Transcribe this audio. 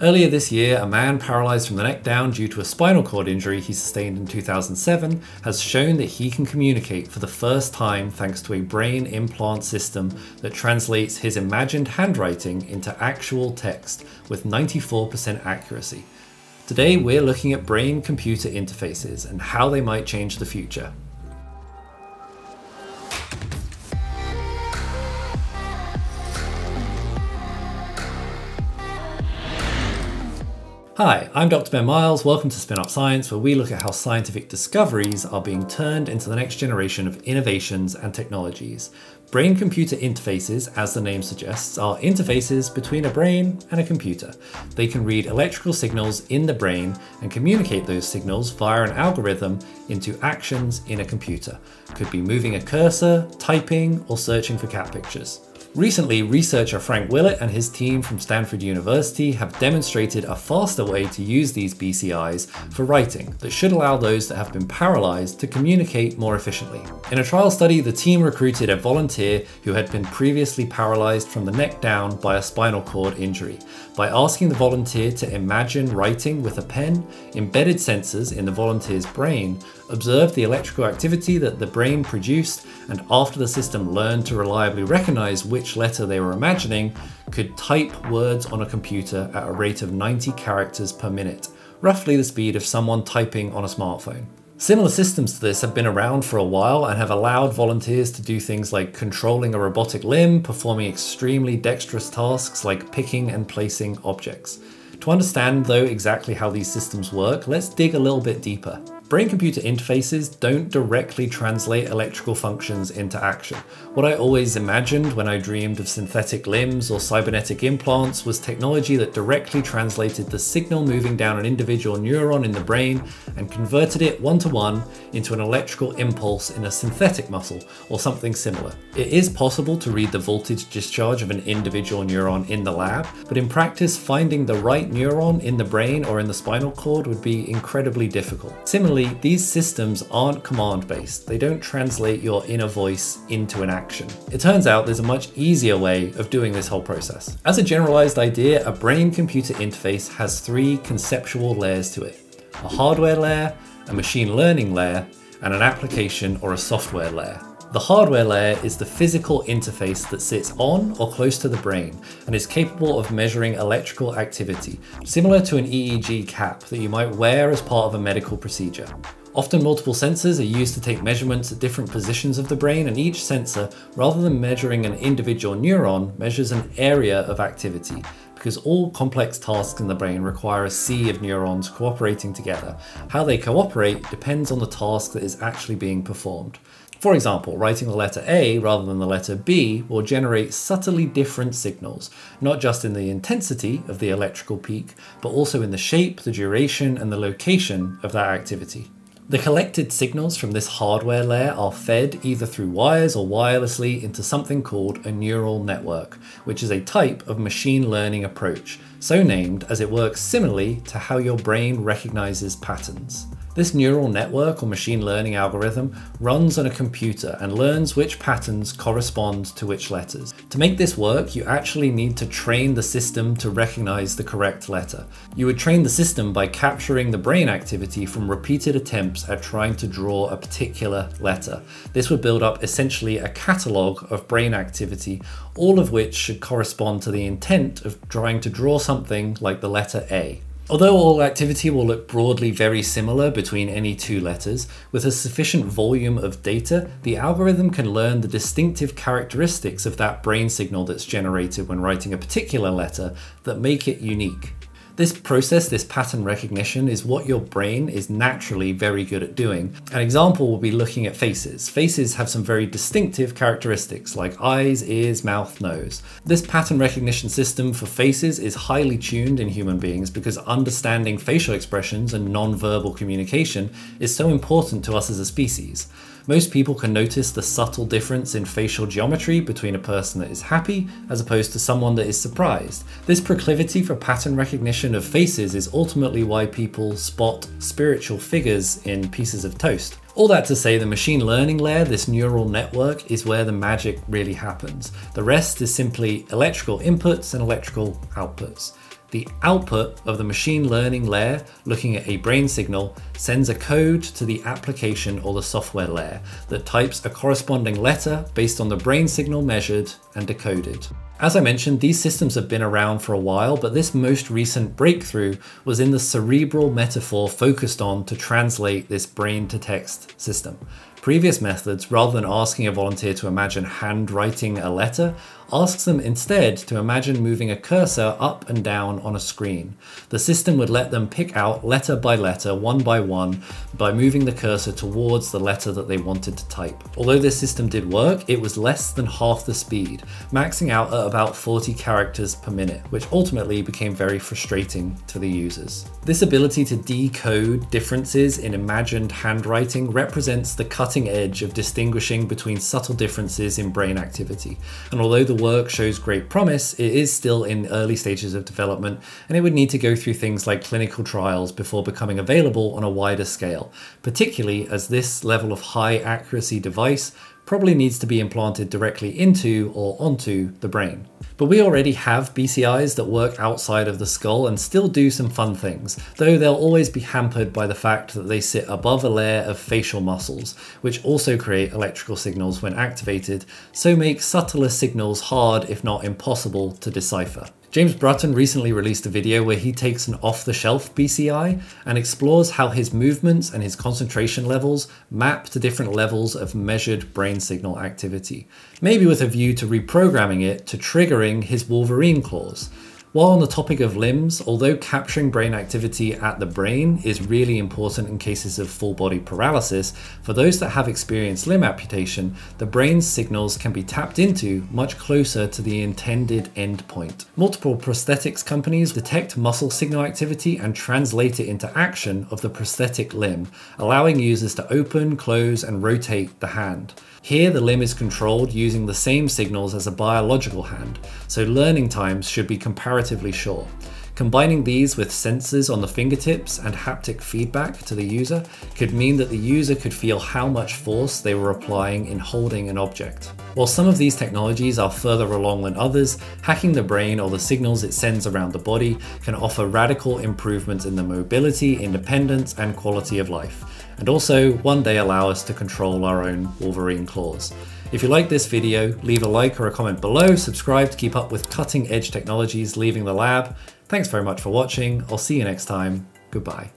Earlier this year, a man paralyzed from the neck down due to a spinal cord injury he sustained in 2007 has shown that he can communicate for the first time thanks to a brain implant system that translates his imagined handwriting into actual text with 94% accuracy. Today, we're looking at brain computer interfaces and how they might change the future. Hi, I'm Dr. Ben Miles. Welcome to Spin Up Science, where we look at how scientific discoveries are being turned into the next generation of innovations and technologies. Brain computer interfaces, as the name suggests, are interfaces between a brain and a computer. They can read electrical signals in the brain and communicate those signals via an algorithm into actions in a computer. Could be moving a cursor, typing, or searching for cat pictures. Recently, researcher Frank Willett and his team from Stanford University have demonstrated a faster way to use these BCIs for writing that should allow those that have been paralyzed to communicate more efficiently. In a trial study, the team recruited a volunteer who had been previously paralyzed from the neck down by a spinal cord injury by asking the volunteer to imagine writing with a pen, embedded sensors in the volunteer's brain observed the electrical activity that the brain produced, and after the system learned to reliably recognize which letter they were imagining, could type words on a computer at a rate of 90 characters per minute, roughly the speed of someone typing on a smartphone. Similar systems to this have been around for a while and have allowed volunteers to do things like controlling a robotic limb, performing extremely dexterous tasks like picking and placing objects. To understand, though, exactly how these systems work, let's dig a little bit deeper. Brain-computer interfaces don't directly translate electrical functions into action. What I always imagined when I dreamed of synthetic limbs or cybernetic implants was technology that directly translated the signal moving down an individual neuron in the brain and converted it one-to-one -one into an electrical impulse in a synthetic muscle or something similar. It is possible to read the voltage discharge of an individual neuron in the lab, but in practice finding the right neuron in the brain or in the spinal cord would be incredibly difficult. Similarly, these systems aren't command based, they don't translate your inner voice into an action. It turns out there's a much easier way of doing this whole process. As a generalized idea, a brain computer interface has three conceptual layers to it a hardware layer, a machine learning layer, and an application or a software layer. The hardware layer is the physical interface that sits on or close to the brain and is capable of measuring electrical activity, similar to an EEG cap that you might wear as part of a medical procedure. Often multiple sensors are used to take measurements at different positions of the brain and each sensor, rather than measuring an individual neuron, measures an area of activity because all complex tasks in the brain require a sea of neurons cooperating together. How they cooperate depends on the task that is actually being performed. For example, writing the letter A rather than the letter B will generate subtly different signals, not just in the intensity of the electrical peak, but also in the shape, the duration, and the location of that activity. The collected signals from this hardware layer are fed either through wires or wirelessly into something called a neural network, which is a type of machine learning approach, so named as it works similarly to how your brain recognizes patterns. This neural network or machine learning algorithm runs on a computer and learns which patterns correspond to which letters. To make this work, you actually need to train the system to recognize the correct letter. You would train the system by capturing the brain activity from repeated attempts at trying to draw a particular letter. This would build up essentially a catalog of brain activity, all of which should correspond to the intent of trying to draw something like the letter A. Although all activity will look broadly very similar between any two letters, with a sufficient volume of data, the algorithm can learn the distinctive characteristics of that brain signal that's generated when writing a particular letter that make it unique. This process, this pattern recognition, is what your brain is naturally very good at doing. An example will be looking at faces. Faces have some very distinctive characteristics like eyes, ears, mouth, nose. This pattern recognition system for faces is highly tuned in human beings because understanding facial expressions and non-verbal communication is so important to us as a species. Most people can notice the subtle difference in facial geometry between a person that is happy as opposed to someone that is surprised. This proclivity for pattern recognition of faces is ultimately why people spot spiritual figures in pieces of toast. All that to say, the machine learning layer, this neural network, is where the magic really happens. The rest is simply electrical inputs and electrical outputs. The output of the machine learning layer looking at a brain signal sends a code to the application or the software layer that types a corresponding letter based on the brain signal measured and decoded. As I mentioned, these systems have been around for a while, but this most recent breakthrough was in the cerebral metaphor focused on to translate this brain to text system. Previous methods, rather than asking a volunteer to imagine handwriting a letter, asks them instead to imagine moving a cursor up and down on a screen. The system would let them pick out letter by letter, one by one, by moving the cursor towards the letter that they wanted to type. Although this system did work, it was less than half the speed, maxing out at about 40 characters per minute, which ultimately became very frustrating to the users. This ability to decode differences in imagined handwriting represents the cutting edge of distinguishing between subtle differences in brain activity. And although the work shows great promise, it is still in early stages of development and it would need to go through things like clinical trials before becoming available on a wider scale, particularly as this level of high accuracy device probably needs to be implanted directly into or onto the brain. But we already have BCIs that work outside of the skull and still do some fun things, though they'll always be hampered by the fact that they sit above a layer of facial muscles, which also create electrical signals when activated, so make subtler signals hard if not impossible to decipher. James Bruton recently released a video where he takes an off-the-shelf BCI and explores how his movements and his concentration levels map to different levels of measured brain signal activity, maybe with a view to reprogramming it to triggering his Wolverine claws. While on the topic of limbs, although capturing brain activity at the brain is really important in cases of full body paralysis, for those that have experienced limb amputation, the brain's signals can be tapped into much closer to the intended endpoint. Multiple prosthetics companies detect muscle signal activity and translate it into action of the prosthetic limb, allowing users to open, close, and rotate the hand. Here the limb is controlled using the same signals as a biological hand, so learning times should be comparatively short. Combining these with sensors on the fingertips and haptic feedback to the user could mean that the user could feel how much force they were applying in holding an object. While some of these technologies are further along than others, hacking the brain or the signals it sends around the body can offer radical improvements in the mobility, independence, and quality of life and also one day allow us to control our own Wolverine claws. If you like this video, leave a like or a comment below, subscribe to keep up with cutting edge technologies leaving the lab. Thanks very much for watching, I'll see you next time, goodbye.